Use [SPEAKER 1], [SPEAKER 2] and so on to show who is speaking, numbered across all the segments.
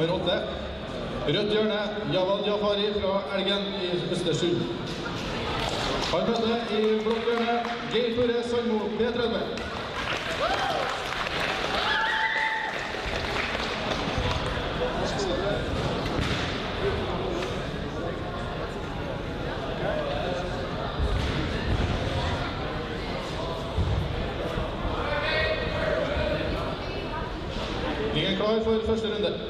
[SPEAKER 1] nummer åtte. Rødt hjørne, Jawad Jafari fra Elgen i Østersund. Han møter i blått hjørne Geir Tore Sandmo, P30. Ligger klar for første runde.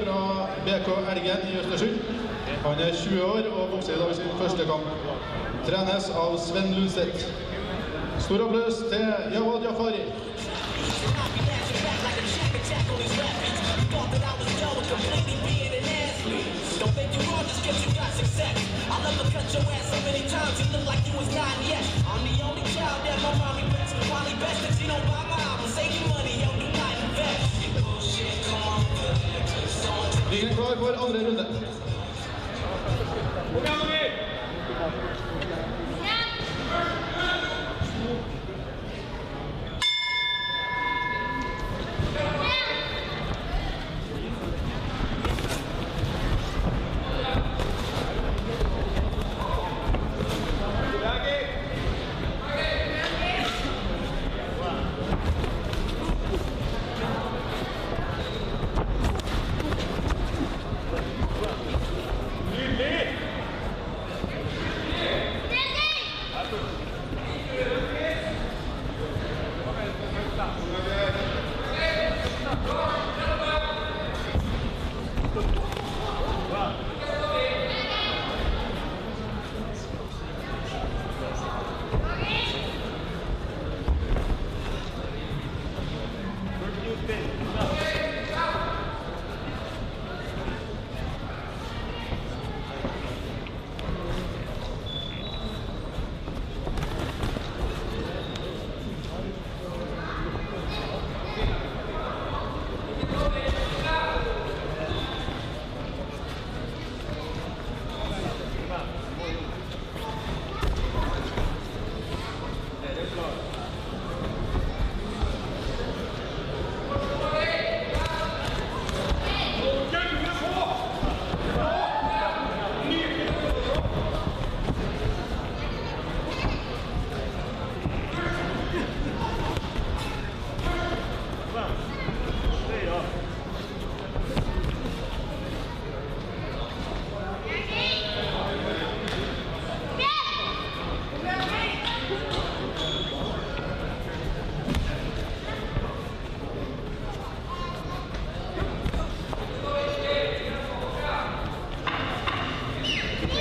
[SPEAKER 1] fra BK Elgen i Østersund. Han er 20 år og bokser i dag sin første kamp. Trenes av Sven Lundstedt. Stor applaus til Jawad Ligger klar for andre runde.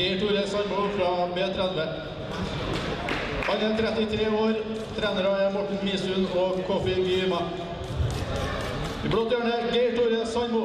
[SPEAKER 1] Geir Tore Sandmo fra B30. Han er 33 år. Trenere er Morten Misund og Kofi Gyma. I blått hjørne Geir Tore Sandmo.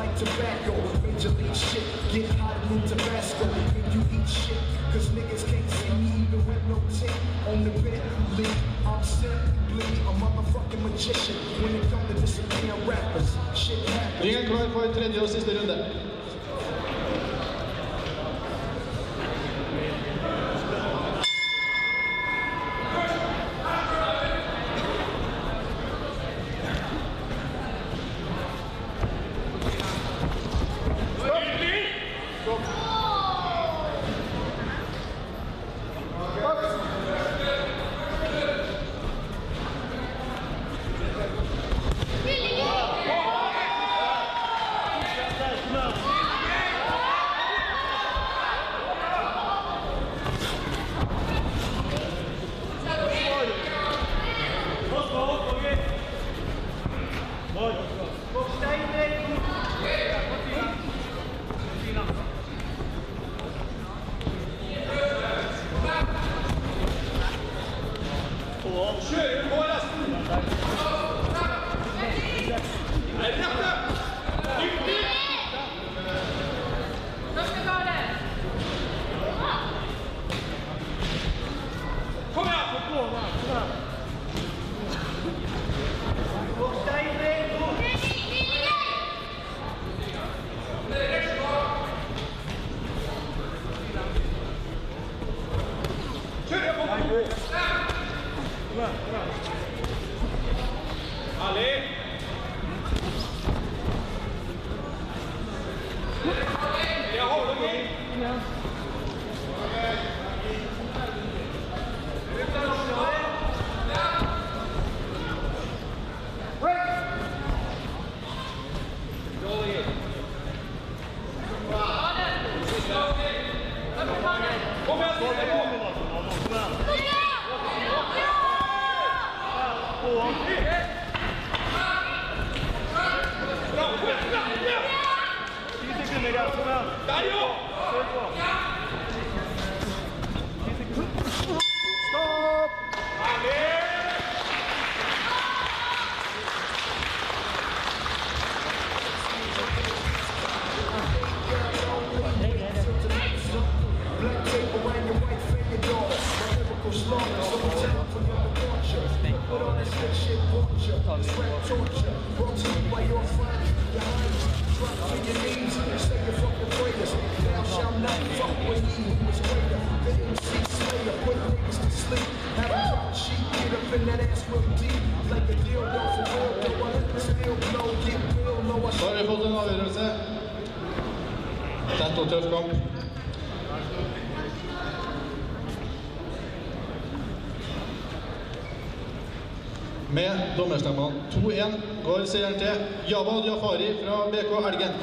[SPEAKER 2] like tobacco. Major league shit, get hot in Tabasco. When you eat shit, cause niggas can't see me even with no tape on the Bentley. I'm simply a motherfucking magician Shit happens.
[SPEAKER 1] Ringen klar for tredje og siste runde. Valeu! Vi fått en avgjørelse. Tett og tøff kamp. Med dommerstemmene 2-1 går seieren til Javad Jafari fra BK Elgen.